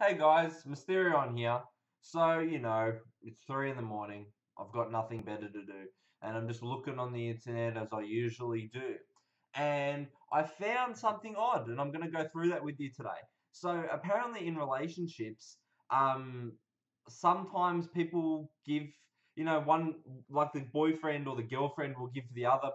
Hey guys, Mysterion here. So, you know, it's three in the morning. I've got nothing better to do. And I'm just looking on the internet as I usually do. And I found something odd, and I'm going to go through that with you today. So, apparently, in relationships, um, sometimes people give, you know, one, like the boyfriend or the girlfriend will give the other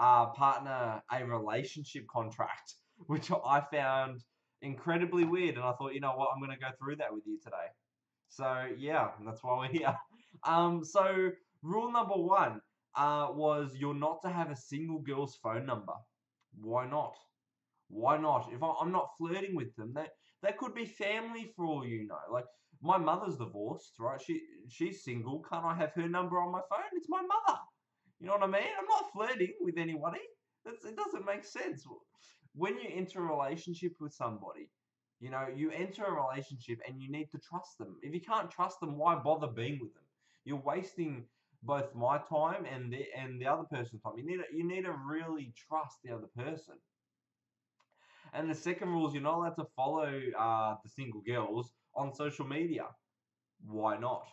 uh, partner a relationship contract, which I found incredibly weird. And I thought, you know what, I'm going to go through that with you today. So yeah, that's why we're here. Um, so rule number one uh, was you're not to have a single girl's phone number. Why not? Why not? If I, I'm not flirting with them, that that could be family for all you know. Like my mother's divorced, right? She she's single. Can't I have her number on my phone? It's my mother. You know what I mean? I'm not flirting with anybody. That's, it doesn't make sense. When you enter a relationship with somebody, you know, you enter a relationship and you need to trust them. If you can't trust them, why bother being with them? You're wasting both my time and the and the other person's time. You need to, you need to really trust the other person. And the second rule is you're not allowed to follow uh, the single girls on social media. Why not?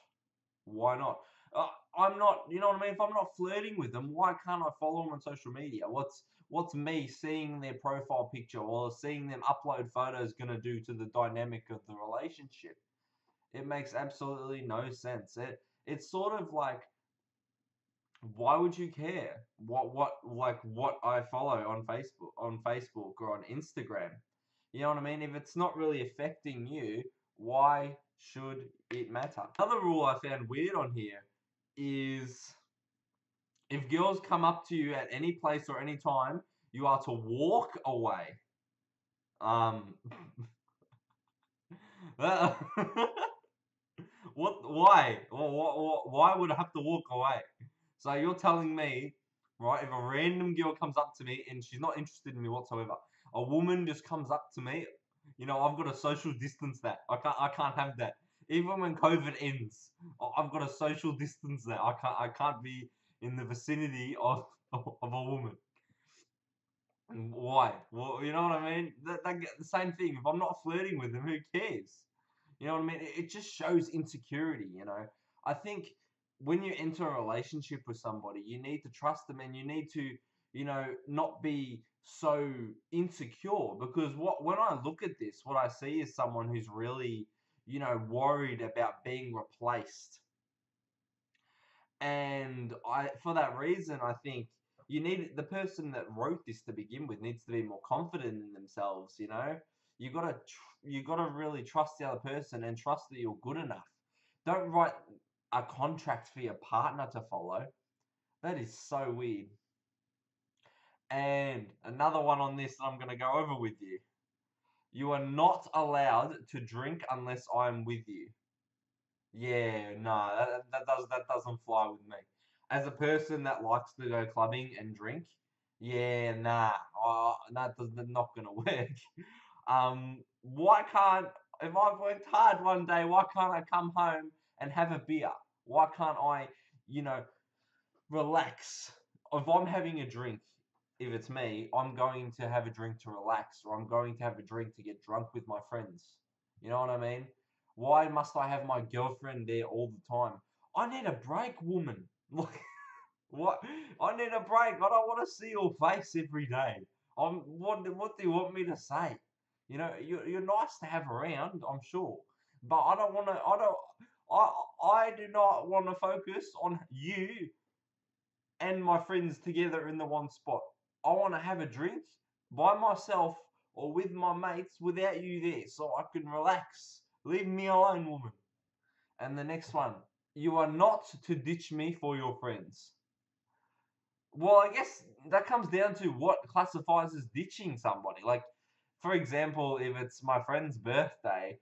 Why not? Uh, I'm not, you know what I mean? If I'm not flirting with them, why can't I follow them on social media? What's what's me seeing their profile picture or seeing them upload photos going to do to the dynamic of the relationship? It makes absolutely no sense. It it's sort of like why would you care what what like what I follow on Facebook on Facebook or on Instagram? You know what I mean? If it's not really affecting you, why should it matter? Another rule I found weird on here is if girls come up to you at any place or any time, you are to walk away. Um what why? Why would I have to walk away? So you're telling me, right, if a random girl comes up to me and she's not interested in me whatsoever, a woman just comes up to me, you know, I've got to social distance that. I can't I can't have that. Even when COVID ends, I've got to social distance that. I can't I can't be in the vicinity of of a woman. And why? Well, you know what I mean. That, that the same thing. If I'm not flirting with them, who cares? You know what I mean? It, it just shows insecurity. You know. I think when you enter a relationship with somebody, you need to trust them and you need to, you know, not be so insecure because what when I look at this, what I see is someone who's really, you know, worried about being replaced. And I for that reason, I think you need the person that wrote this to begin with needs to be more confident in themselves, you know? You got to you got to really trust the other person and trust that you're good enough. Don't write a contract for your partner to follow. That is so weird. And another one on this that I'm going to go over with you. You are not allowed to drink unless I'm with you. Yeah, no, that, that does that doesn't fly with me. As a person that likes to go clubbing and drink, yeah, nah, oh, that does not gonna work. Um, why can't if I've worked hard one day, why can't I come home and have a beer? Why can't I, you know, relax? If I'm having a drink, if it's me, I'm going to have a drink to relax, or I'm going to have a drink to get drunk with my friends. You know what I mean? Why must I have my girlfriend there all the time? I need a break, woman. what? I need a break. I don't want to see your face every day. I'm. What? What do you want me to say? You know, you're, you're nice to have around, I'm sure, but I don't want to. I don't. I I do not want to focus on you and my friends together in the one spot. I want to have a drink by myself or with my mates without you there so I can relax. Leave me alone, woman. And the next one. You are not to ditch me for your friends. Well, I guess that comes down to what classifies as ditching somebody. Like, for example, if it's my friend's birthday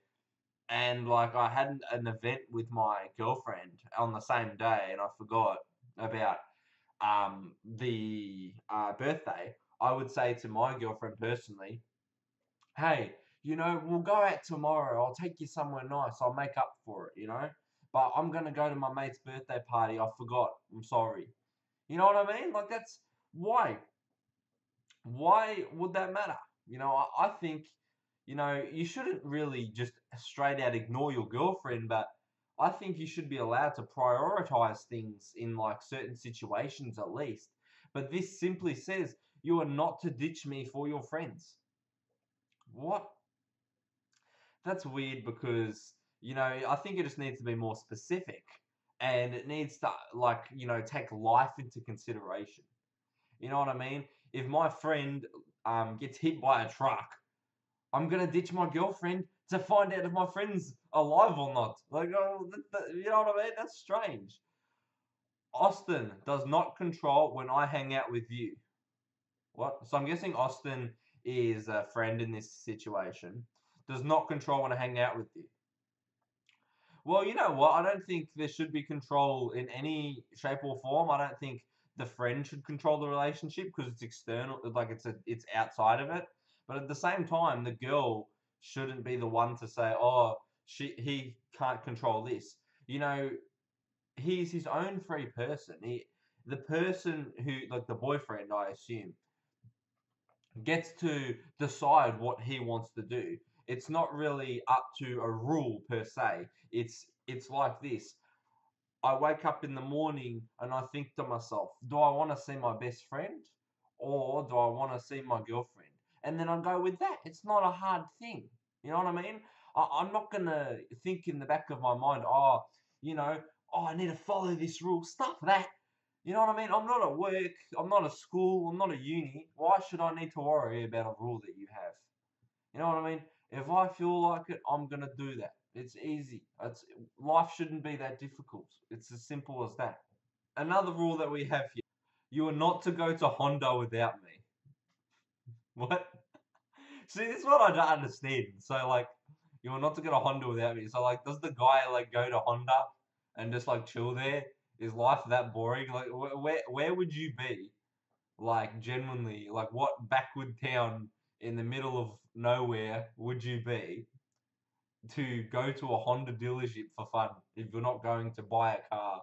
and like I had an event with my girlfriend on the same day, and I forgot about um, the uh, birthday, I would say to my girlfriend personally, "Hey, you know, we'll go out tomorrow. I'll take you somewhere nice. I'll make up for it. You know, but I'm gonna go to my mate's birthday party. I forgot. I'm sorry. You know what I mean? Like that's why. Why would that matter? You know, I, I think you know, you shouldn't really just straight out ignore your girlfriend, but I think you should be allowed to prioritize things in like certain situations at least. But this simply says you are not to ditch me for your friends. What? That's weird because, you know, I think it just needs to be more specific and it needs to, like, you know, take life into consideration. You know what I mean? If my friend um, gets hit by a truck, I'm gonna ditch my girlfriend to find out if my friend's alive or not. Like, oh, you know what I mean? That's strange. Austin does not control when I hang out with you. What? So I'm guessing Austin is a friend in this situation. Does not control when to hang out with you. Well, you know what? I don't think there should be control in any shape or form. I don't think the friend should control the relationship because it's external, like it's a, it's outside of it. But at the same time, the girl shouldn't be the one to say, "Oh, she he can't control this." You know, he's his own free person. He, the person who, like the boyfriend, I assume, gets to decide what he wants to do. It's not really up to a rule per se. It's it's like this. I wake up in the morning and I think to myself, do I want to see my best friend or do I want to see my girlfriend? And then I go with that. It's not a hard thing. You know what I mean? I, I'm not going to think in the back of my mind, oh, you know, oh, I need to follow this rule. Stuff that. You know what I mean? I'm not at work. I'm not at school. I'm not at uni. Why should I need to worry about a rule that you have? You know what I mean? If I feel like it, I'm gonna do that. It's easy. It's life shouldn't be that difficult. It's as simple as that. Another rule that we have here: you are not to go to Honda without me. What? See, this is what I don't understand. So, like, you are not to go to Honda without me. So, like, does the guy like go to Honda and just like chill there? Is life that boring? Like, wh- where where would you be? Like, genuinely, like, what backward town in the middle of nowhere would you be to go to a Honda dealership for fun if you're not going to buy a car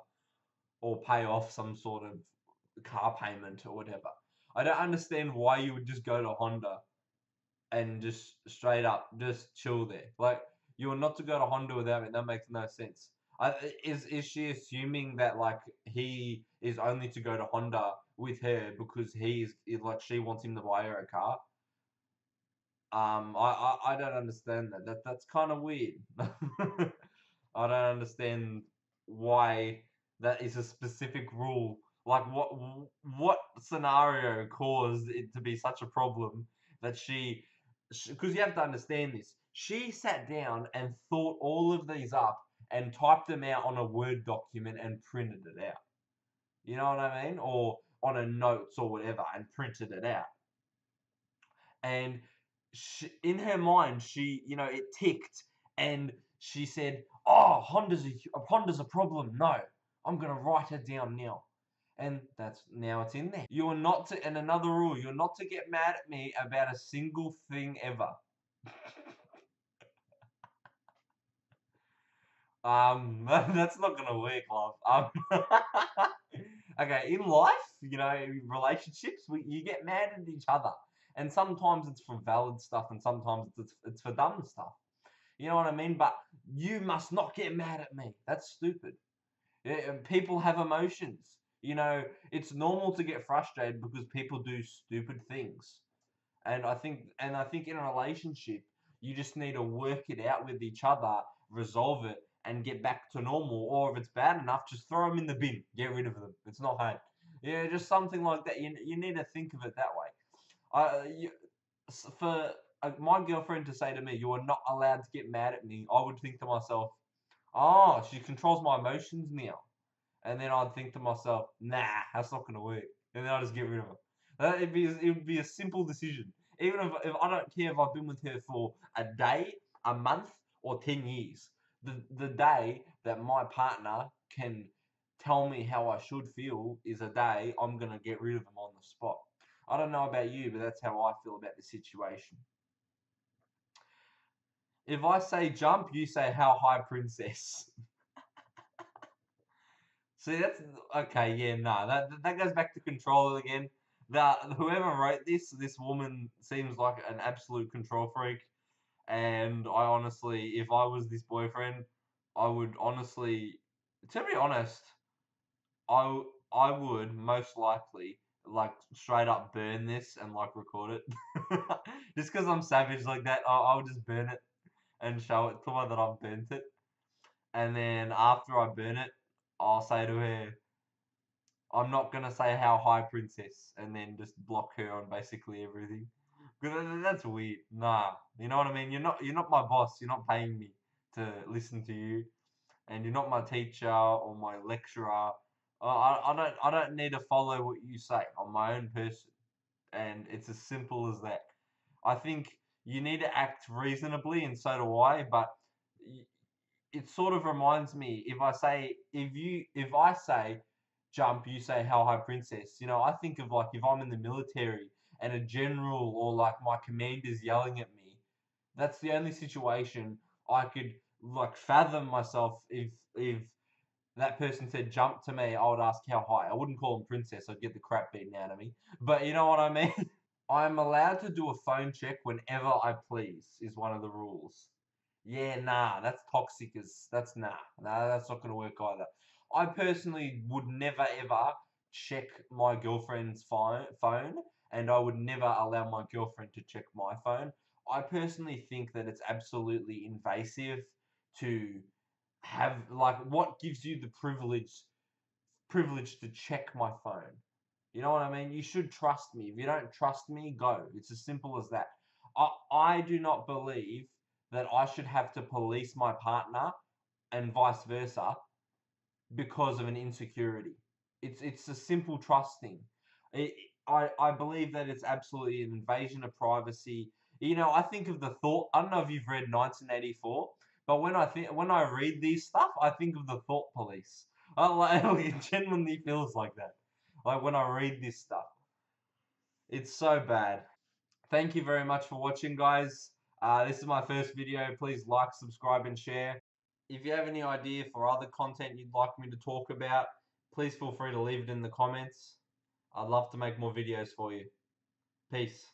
or pay off some sort of car payment or whatever? I don't understand why you would just go to Honda and just straight up just chill there. Like you are not to go to Honda without it. That makes no sense. I, is is she assuming that like he is only to go to Honda with her because he's like she wants him to buy her a car? Um, I I, I don't understand that. That that's kind of weird. I don't understand why that is a specific rule. Like what what scenario caused it to be such a problem that she because you have to understand this. She sat down and thought all of these up and typed them out on a Word document and printed it out. You know what I mean? Or on a notes or whatever and printed it out. And she, in her mind, she, you know, it ticked and she said, "Oh, Honda's a Honda's a problem. No, I'm gonna write it down now." And that's now it's in there. You're not to, and another rule, you're not to get mad at me about a single thing ever. um, that's not gonna work, love. Um, okay, in life, you know, relationships, we, you get mad at each other, and sometimes it's for valid stuff, and sometimes it's it's for dumb stuff. You know what I mean? But you must not get mad at me. That's stupid. Yeah, people have emotions. You know, it's normal to get frustrated because people do stupid things. And I think and I think in a relationship, you just need to work it out with each other, resolve it, and get back to normal. Or if it's bad enough, just throw them in the bin, get rid of them. It's not hard. Yeah, just something like that. You, you need to think of it that way. Uh, you, for uh, my girlfriend to say to me, "You are not allowed to get mad at me," I would think to myself, "Oh, she controls my emotions now." and then I'd think to myself, nah, that's not gonna work, and then I just get rid of her. That it'd be it would be a simple decision. Even if, if I don't care if I've been with her for a day, a month, or ten years, the the day that my partner can tell me how I should feel is a day I'm gonna get rid of them on the spot. I don't know about you, but that's how I feel about the situation. If I say jump, you say how high, princess. See, that's okay. Yeah, no, that that goes back to control again. That whoever wrote this, this woman seems like an absolute control freak, And I honestly, if I was this boyfriend, I would honestly, to be honest, I I would most likely like straight up burn this and like record it. just because I'm savage like that, I- I'll just burn it and show it to her that I've burnt it. And then after I burn it, I'll say to her, I'm not gonna say how high princess, and then just block her on basically everything. Because that's weird. Nah, you know what I mean. You're not you're not my boss. You're not paying me to listen to you, and you're not my teacher or my lecturer. I, I, don't I don't need to follow what you say. I'm my own person, and it's as simple as that. I think you need to act reasonably, and so do I. But it sort of reminds me if I say if you if I say jump, you say how high princess. You know, I think of like if I'm in the military and a general or like my commander's yelling at me, that's the only situation I could like fathom myself if if that person said jump to me, I would ask how high. I wouldn't call them princess, I'd get the crap beaten out of me. But you know what I mean? I'm allowed to do a phone check whenever I please, is one of the rules. Yeah, nah, that's toxic as that's nah. Nah, that's not gonna work either. I personally would never ever check my girlfriend's phone phone and I would never allow my girlfriend to check my phone. I personally think that it's absolutely invasive to have like what gives you the privilege privilege to check my phone. You know what I mean? You should trust me. If you don't trust me, go. It's as simple as that. I I do not believe that I should have to police my partner and vice versa because of an insecurity. It's it's a simple trust thing. I I, I believe that it's absolutely an invasion of privacy. You know, I think of the thought. I don't know if you've read 1984, but when I think when I read these stuff, I think of the thought police. I, like, it genuinely feels like that. Like when I read this stuff, it's so bad. Thank you very much for watching, guys. Uh, this is my first video. Please like, subscribe, and share. If you have any idea for other content you'd like me to talk about, please feel free to leave it in the comments. I'd love to make more videos for you. Peace.